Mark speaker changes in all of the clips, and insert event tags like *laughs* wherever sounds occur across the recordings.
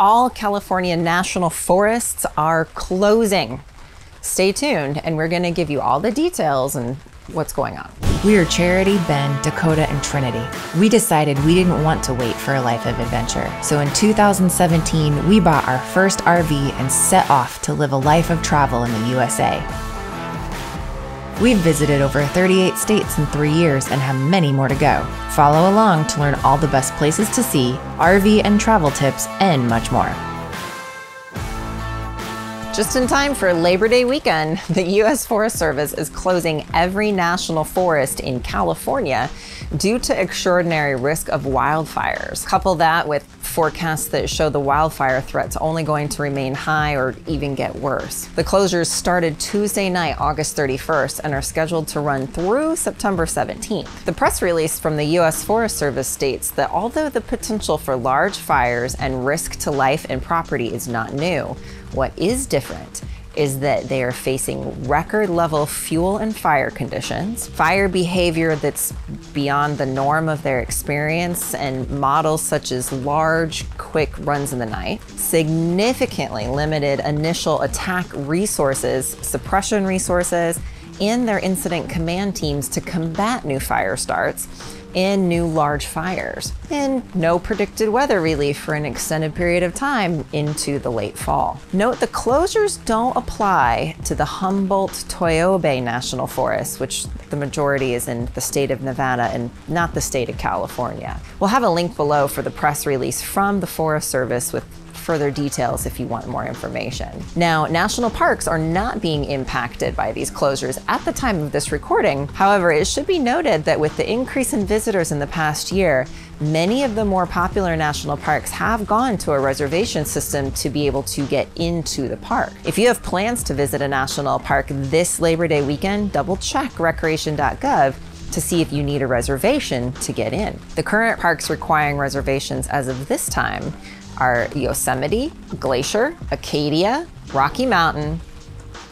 Speaker 1: all California national forests are closing. Stay tuned, and we're going to give you all the details and what's going on.
Speaker 2: We are Charity, Ben, Dakota, and Trinity. We decided we didn't want to wait for a life of adventure. So in 2017, we bought our first RV and set off to live a life of travel in the USA. We've visited over 38 states in three years and have many more to go. Follow along to learn all the best places to see, RV and travel tips, and much more.
Speaker 1: Just in time for Labor Day weekend, *laughs* the U.S. Forest Service is closing every national forest in California due to extraordinary risk of wildfires. Couple that with forecasts that show the wildfire threats only going to remain high or even get worse. The closures started Tuesday night, August 31st, and are scheduled to run through September 17th. The press release from the U.S. Forest Service states that although the potential for large fires and risk to life and property is not new, what is different is that they are facing record level fuel and fire conditions, fire behavior that's beyond the norm of their experience, and models such as large, quick runs in the night, significantly limited initial attack resources, suppression resources, and their incident command teams to combat new fire starts in new large fires, and no predicted weather relief for an extended period of time into the late fall. Note the closures don't apply to the Humboldt-Toiyabe National Forest, which the majority is in the state of Nevada and not the state of California. We'll have a link below for the press release from the Forest Service with further details if you want more information. Now, national parks are not being impacted by these closures at the time of this recording. However, it should be noted that with the increase in visitors in the past year, many of the more popular national parks have gone to a reservation system to be able to get into the park. If you have plans to visit a national park this Labor Day weekend, double check recreation.gov to see if you need a reservation to get in. The current parks requiring reservations as of this time are Yosemite, Glacier, Acadia, Rocky Mountain,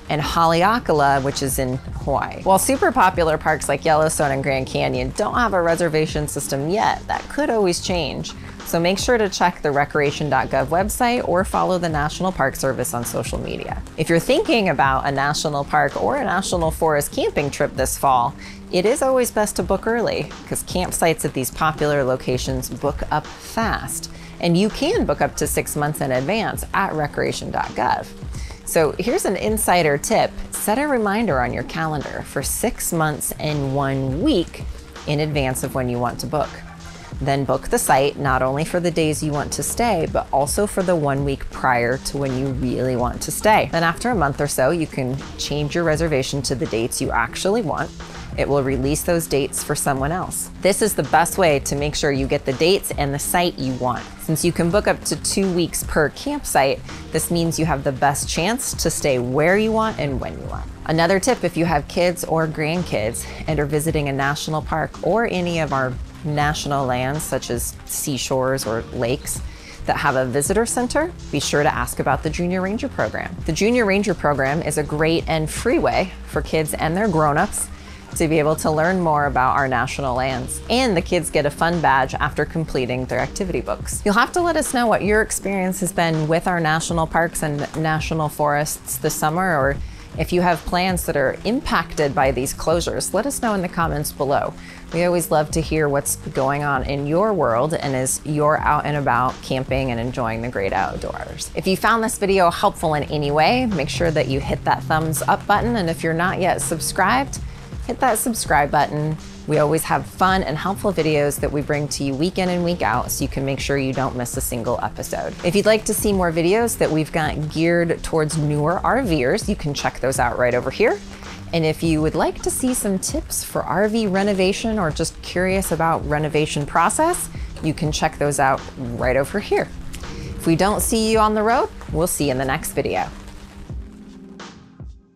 Speaker 1: and Haleakala, which is in Hawaii. While super popular parks like Yellowstone and Grand Canyon don't have a reservation system yet, that could always change. So make sure to check the recreation.gov website or follow the National Park Service on social media. If you're thinking about a national park or a national forest camping trip this fall, it is always best to book early because campsites at these popular locations book up fast. And you can book up to six months in advance at recreation.gov. So here's an insider tip. Set a reminder on your calendar for six months and one week in advance of when you want to book. Then book the site not only for the days you want to stay, but also for the one week prior to when you really want to stay. Then after a month or so, you can change your reservation to the dates you actually want it will release those dates for someone else. This is the best way to make sure you get the dates and the site you want. Since you can book up to two weeks per campsite, this means you have the best chance to stay where you want and when you want. Another tip if you have kids or grandkids and are visiting a national park or any of our national lands, such as seashores or lakes, that have a visitor center, be sure to ask about the Junior Ranger program. The Junior Ranger program is a great and free way for kids and their grown-ups to be able to learn more about our national lands. And the kids get a fun badge after completing their activity books. You'll have to let us know what your experience has been with our national parks and national forests this summer, or if you have plans that are impacted by these closures, let us know in the comments below. We always love to hear what's going on in your world and as you're out and about camping and enjoying the great outdoors. If you found this video helpful in any way, make sure that you hit that thumbs up button. And if you're not yet subscribed, hit that subscribe button. We always have fun and helpful videos that we bring to you week in and week out so you can make sure you don't miss a single episode. If you'd like to see more videos that we've got geared towards newer RVers, you can check those out right over here. And if you would like to see some tips for RV renovation or just curious about renovation process, you can check those out right over here. If we don't see you on the road, we'll see you in the next video.